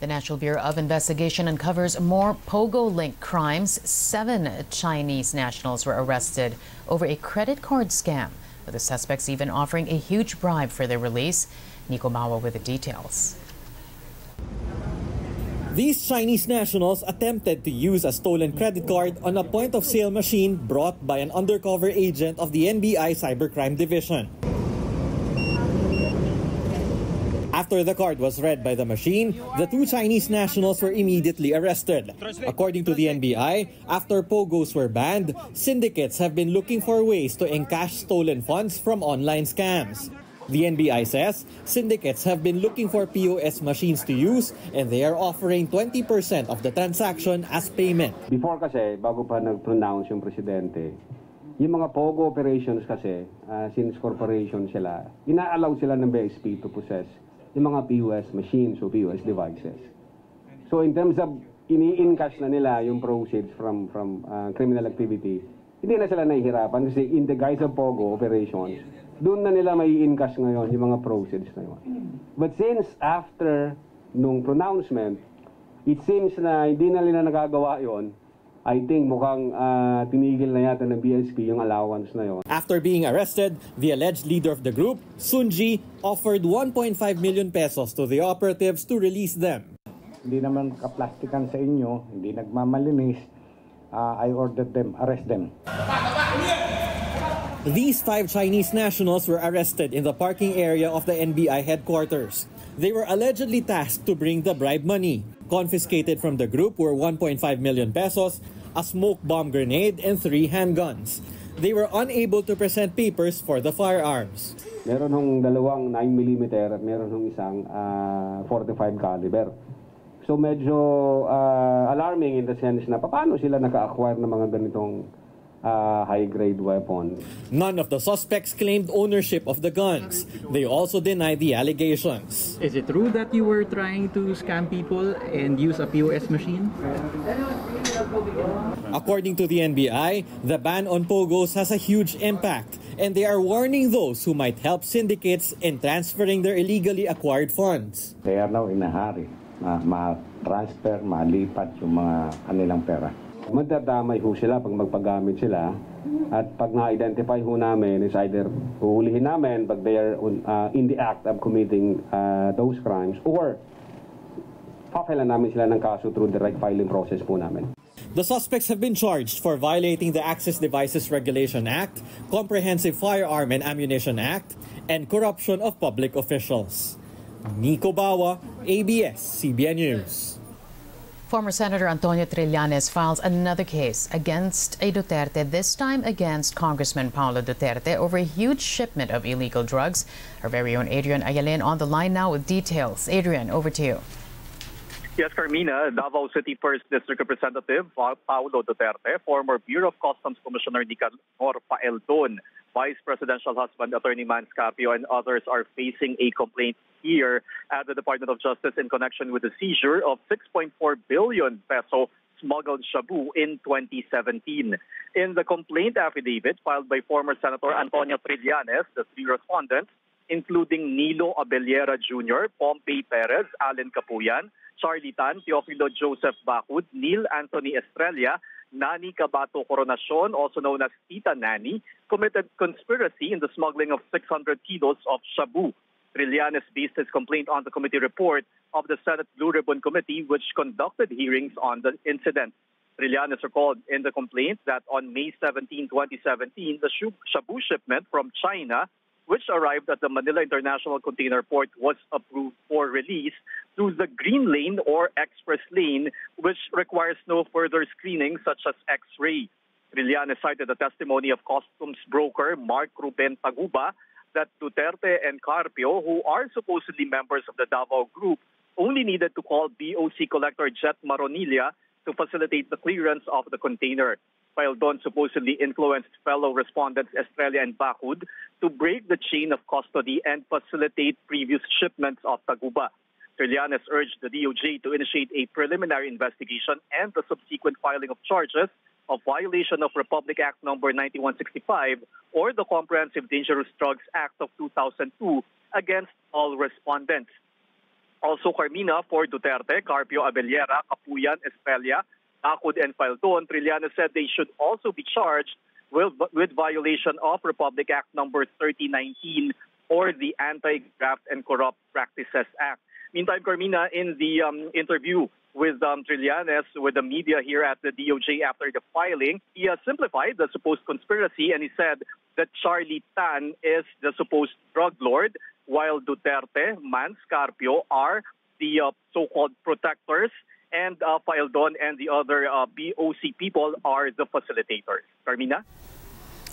The National Bureau of Investigation uncovers more Pogo linked crimes. Seven Chinese nationals were arrested over a credit card scam, with the suspects even offering a huge bribe for their release. Nico Bawa with the details. These Chinese nationals attempted to use a stolen credit card on a point of sale machine brought by an undercover agent of the NBI Cybercrime Division. After the card was read by the machine, the two Chinese nationals were immediately arrested. According to the NBI, after pogos were banned, syndicates have been looking for ways to encash stolen funds from online scams. The NBI says syndicates have been looking for POS machines to use and they are offering 20% of the transaction as payment. Before kasi, bago pa nag-pronounce yung presidente, yung mga POGO operations kasi, uh, since corporation sila, ina-allow sila ng BSP to possess yung mga POS machines o POS devices. So in terms of ini-encash na nila yung proceeds from from uh, criminal activity, hindi na sila nahihirapan kasi in the guise of POGO operations, doon na nila may encash ngayon yung mga proceeds na yun. But since after nung pronouncement, it seems na hindi na nila nagagawa yon I think mukhang uh, tinigil na yata ng BSP yung allowance na yon. After being arrested, the alleged leader of the group, Sunji, offered 1.5 million pesos to the operatives to release them. Hindi naman kaplastikan sa inyo, hindi nagmamalinis. Uh, I ordered them, arrest them. These five Chinese nationals were arrested in the parking area of the NBI headquarters. They were allegedly tasked to bring the bribe money. Confiscated from the group were 1.5 million pesos, a smoke bomb grenade, and three handguns. They were unable to present papers for the firearms. Meron hong dalawang 9mm at meron hong isang uh, 45 caliber. So medyo uh, alarming in the sense na paano sila naka-acquire ng mga ganitong uh, high-grade weapon. None of the suspects claimed ownership of the guns. They also denied the allegations. Is it true that you were trying to scam people and use a POS machine? According to the NBI, the ban on pogos has a huge impact and they are warning those who might help syndicates in transferring their illegally acquired funds. They are now in a hurry ma-transfer, malipat yung mga kanilang pera magdadamay ho sila pag magpagamit sila. At pag na-identify ho namin, is either huhulihin namin pag they are uh, in the act of committing uh, those crimes or papailan namin sila ng kaso through the right filing process po namin. The suspects have been charged for violating the Access Devices Regulation Act, Comprehensive Firearm and Ammunition Act, and corruption of public officials. Nico Bawa, ABS-CBN News. Former Senator Antonio Trillanes files another case against a Duterte, this time against Congressman Paulo Duterte over a huge shipment of illegal drugs. Our very own Adrian Ayalin on the line now with details. Adrian, over to you. Yes, Carmina, Davao City First District Representative Paulo Duterte, former Bureau of Customs Commissioner Nicanor Faeldon, Vice Presidential husband Attorney Mans Carpio, and others are facing a complaint here at the Department of Justice in connection with the seizure of 6.4 billion peso smuggled shabu in 2017. In the complaint affidavit filed by former Senator Antonio Trillanes, the three respondents, including Nilo Abellera Jr., Pompey Perez, Allen Capuyan, Charlie Tan, Teofilo Joseph Bacud, Neil Anthony Estrella, Nani Cabato Coronacion, also known as Tita Nani, committed conspiracy in the smuggling of 600 kilos of shabu Trillanes based his complaint on the committee report of the Senate Blue Ribbon Committee, which conducted hearings on the incident. Trillanes recalled in the complaint that on May 17, 2017, the shabu shipment from China, which arrived at the Manila International Container Port, was approved for release through the green lane or express lane, which requires no further screening such as X-ray. Trillanes cited the testimony of customs broker Mark Ruben Taguba that Duterte and Carpio, who are supposedly members of the Davao Group, only needed to call BOC collector Jet Maronilla to facilitate the clearance of the container. while Don supposedly influenced fellow respondents Estrella and Bacud to break the chain of custody and facilitate previous shipments of Taguba. Trillanes urged the DOJ to initiate a preliminary investigation and the subsequent filing of charges of violation of Republic Act number 9165 or the Comprehensive Dangerous Drugs Act of 2002 against all respondents. Also, Carmina for Duterte, Carpio Abellera, Capuyan, Estrella, Bacud, and Faeldon, Trillanes said they should also be charged with, with violation of Republic Act number 3019 or the Anti-Graft and Corrupt Practices Act. Meantime, Carmina, in the um, interview with um, Trillanes, with the media here at the DOJ after the filing, he simplified the supposed conspiracy and he said that Charlie Tan is the supposed drug lord, while Duterte, Mans Carpio are the uh, so-called protectors, and uh, Faeldon and the other uh, BOC people are the facilitators. Carmina?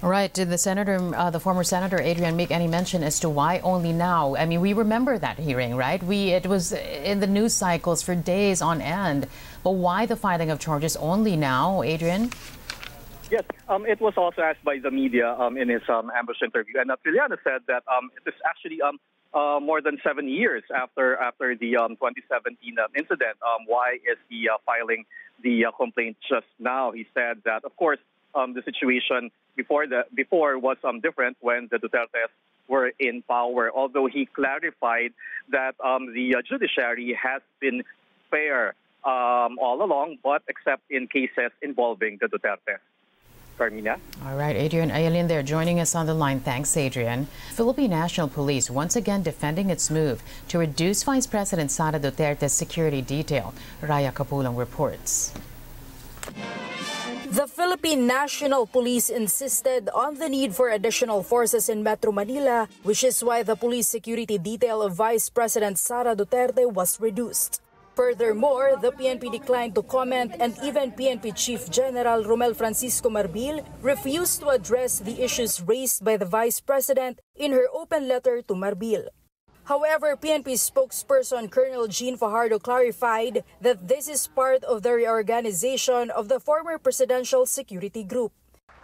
Right. Did the senator, uh, the former senator Adrian, make any mention as to why only now? I mean, we remember that hearing, right? We it was in the news cycles for days on end. But why the filing of charges only now, Adrian? Yes, um, it was also asked by the media um, in his um, ambush interview, and uh, said that um, it is actually um, uh, more than seven years after after the um, 2017 um, incident. Why is he uh, filing the uh, complaint just now? He said that, of course, the situation before the before was different when the Dutertes were in power. Although he clarified that the uh, judiciary has been fair all along, but except in cases involving the Dutertes. Carmina. All right, Adrian Ayalin there joining us on the line. Thanks, Adrian. Philippine National Police once again defending its move to reduce Vice President Sara Duterte's security detail. Raya Capulong reports. The Philippine National Police insisted on the need for additional forces in Metro Manila, which is why the police security detail of Vice President Sara Duterte was reduced. Furthermore, the PNP declined to comment and even PNP Chief General Rommel Francisco Marbil refused to address the issues raised by the Vice President in her open letter to Marbil. However, PNP spokesperson Colonel Jean Fajardo clarified that this is part of the reorganization of the former Presidential Security Group.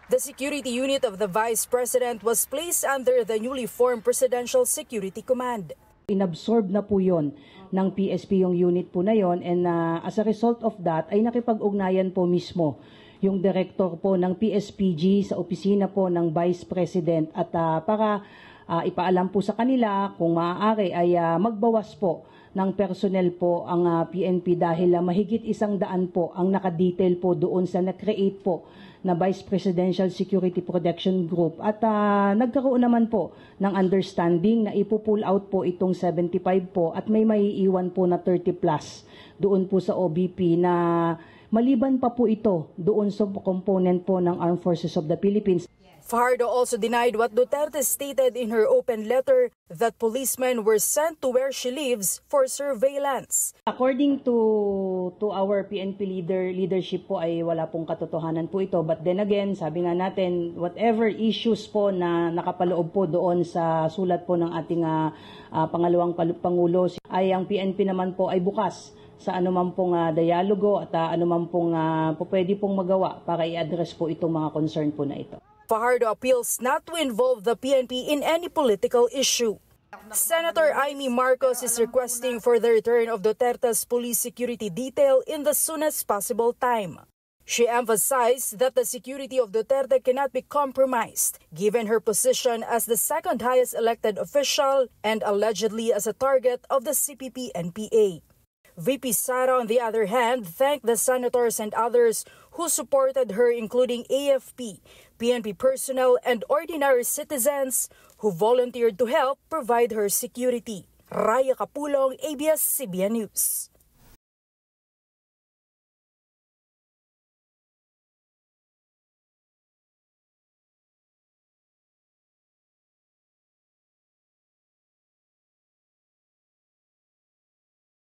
The security unit of the Vice President was placed under the newly formed Presidential Security Command. Inabsorb na po yon ng PSP yung unit po na yon and uh, as a result of that ay nakipag-ugnayan po mismo yung director po ng PSPG sa opisina po ng Vice President. At uh, para uh, ipaalam po sa kanila kung maaari ay uh, magbawas po ng personnel po ang uh, PNP dahil uh, mahigit isang daan po ang nakadetail po doon sa na-create po na Vice Presidential Security Protection Group. At uh, nagkaroon naman po ng understanding na ipo-pull out po itong 75 po at may maiiwan po na 30 plus doon po sa OBP na maliban pa po ito doon sa component po ng Armed Forces of the Philippines. Fajardo also denied what Duterte stated in her open letter that policemen were sent to where she lives for surveillance. According to to our PNP leader leadership po ay wala pong katotohanan po ito but then again sabi nga natin whatever issues po na nakapaloob po doon sa sulat po ng ating uh, uh, pangalawang pangulo ay ang PNP naman po ay bukas sa anumang pong uh, dialogo at uh, anumang pong uh, po pwede pong magawa para i-address po itong mga concern po na ito. Fajardo appeals not to involve the PNP in any political issue. Senator Amy Marcos is requesting for the return of Duterte's police security detail in the soonest possible time. She emphasized that the security of Duterte cannot be compromised, given her position as the second highest elected official and allegedly as a target of the CPP-NPA. VP Sara, on the other hand, thanked the senators and others who supported her, including AFP, PNP personnel, and ordinary citizens who volunteered to help provide her security. Raya Kapulong, ABS-CBN News.